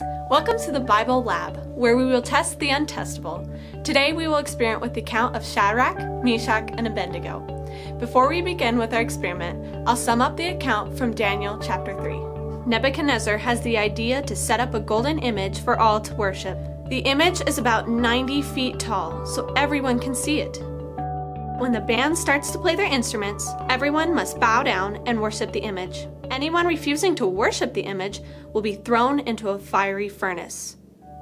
Welcome to the Bible Lab, where we will test the untestable. Today we will experiment with the account of Shadrach, Meshach, and Abednego. Before we begin with our experiment, I'll sum up the account from Daniel chapter 3. Nebuchadnezzar has the idea to set up a golden image for all to worship. The image is about 90 feet tall, so everyone can see it. When the band starts to play their instruments, everyone must bow down and worship the image. Anyone refusing to worship the image will be thrown into a fiery furnace.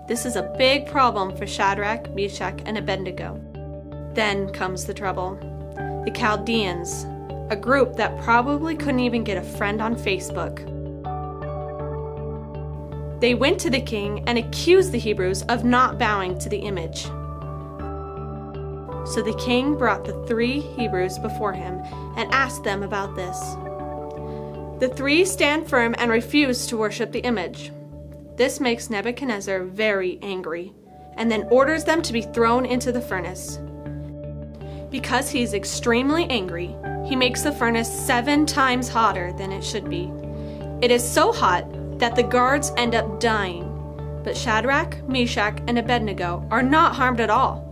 This is a big problem for Shadrach, Meshach, and Abednego. Then comes the trouble. The Chaldeans, a group that probably couldn't even get a friend on Facebook. They went to the king and accused the Hebrews of not bowing to the image. So the king brought the three Hebrews before him and asked them about this. The three stand firm and refuse to worship the image. This makes Nebuchadnezzar very angry, and then orders them to be thrown into the furnace. Because he is extremely angry, he makes the furnace seven times hotter than it should be. It is so hot that the guards end up dying, but Shadrach, Meshach, and Abednego are not harmed at all.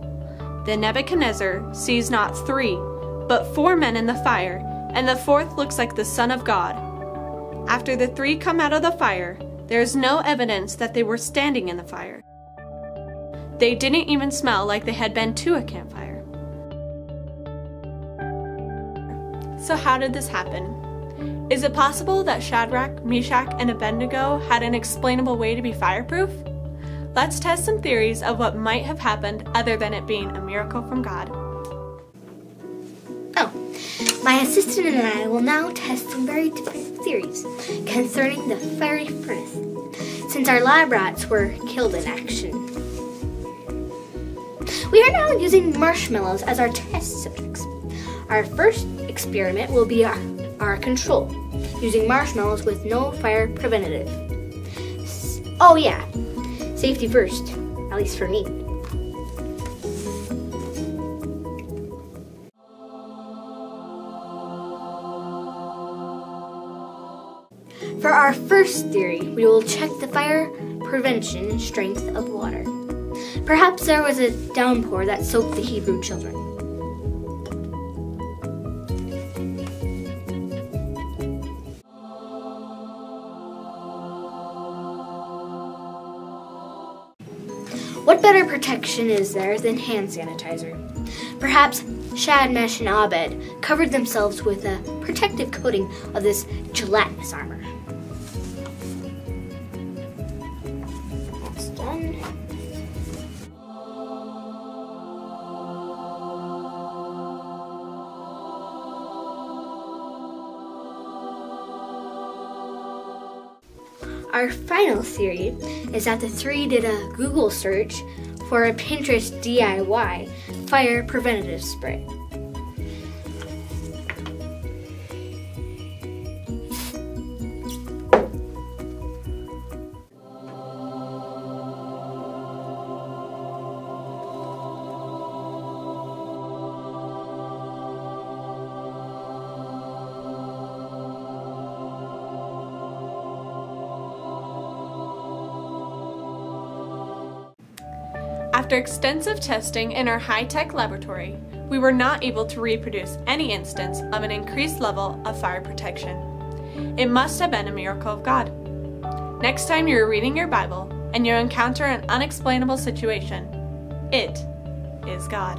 Then Nebuchadnezzar sees not three, but four men in the fire, and the fourth looks like the Son of God. After the three come out of the fire, there is no evidence that they were standing in the fire. They didn't even smell like they had been to a campfire. So, how did this happen? Is it possible that Shadrach, Meshach, and Abednego had an explainable way to be fireproof? Let's test some theories of what might have happened other than it being a miracle from God. Oh, my assistant and I will now test some very different theories concerning the fiery furnace, since our lab rats were killed in action. We are now using marshmallows as our test subjects. Our first experiment will be our, our control, using marshmallows with no fire preventative. Oh yeah, Safety first, at least for me. For our first theory, we will check the fire prevention strength of water. Perhaps there was a downpour that soaked the Hebrew children. What better protection is there than hand sanitizer? Perhaps Shadmesh and Abed covered themselves with a protective coating of this gelatinous armor. Our final theory is that the three did a Google search for a Pinterest DIY fire preventative spray. After extensive testing in our high tech laboratory, we were not able to reproduce any instance of an increased level of fire protection. It must have been a miracle of God. Next time you're reading your Bible and you encounter an unexplainable situation, it is God.